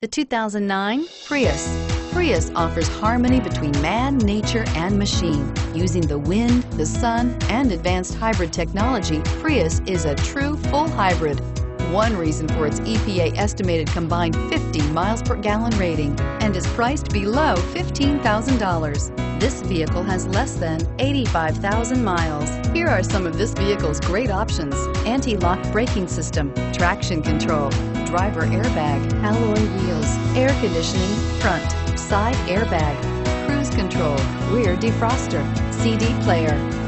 The 2009 Prius. Prius offers harmony between man, nature, and machine. Using the wind, the sun, and advanced hybrid technology, Prius is a true full hybrid. One reason for its EPA estimated combined 50 miles per gallon rating and is priced below $15,000. This vehicle has less than 85,000 miles. Here are some of this vehicle's great options. Anti-lock braking system, traction control, driver airbag, alloy wheels, air conditioning, front, side airbag, cruise control, rear defroster, CD player,